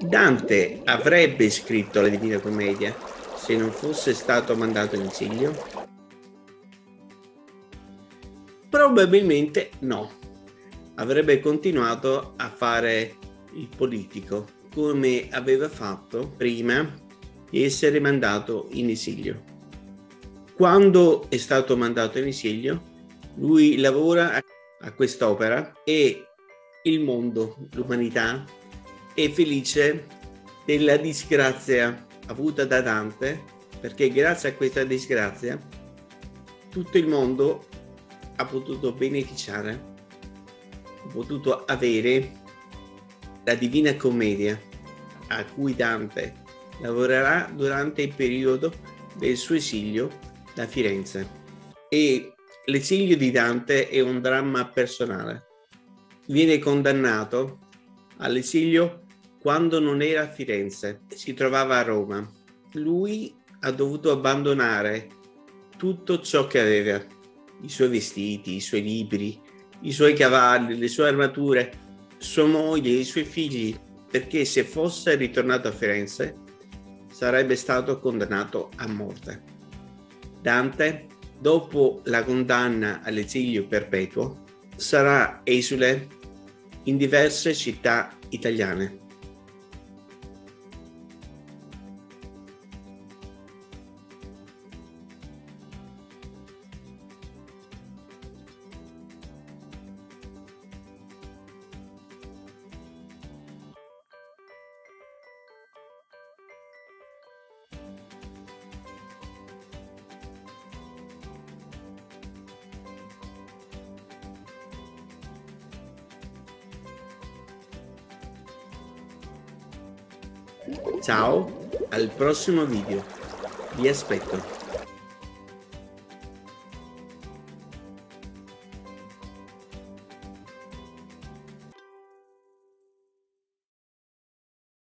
Dante avrebbe scritto la Divina Commedia se non fosse stato mandato in esilio? Probabilmente no. Avrebbe continuato a fare il politico come aveva fatto prima di essere mandato in esilio. Quando è stato mandato in esilio, lui lavora a quest'opera e il mondo, l'umanità, è felice della disgrazia avuta da Dante, perché grazie a questa disgrazia tutto il mondo ha potuto beneficiare, ha potuto avere la Divina Commedia a cui Dante lavorerà durante il periodo del suo esilio da Firenze. E l'esilio di Dante è un dramma personale. Viene condannato all'esilio quando non era a Firenze, si trovava a Roma. Lui ha dovuto abbandonare tutto ciò che aveva, i suoi vestiti, i suoi libri, i suoi cavalli, le sue armature, sua moglie, i suoi figli, perché se fosse ritornato a Firenze sarebbe stato condannato a morte. Dante, dopo la condanna all'esilio perpetuo, sarà esule in diverse città italiane. Ciao, al prossimo video. Vi aspetto.